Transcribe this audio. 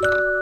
you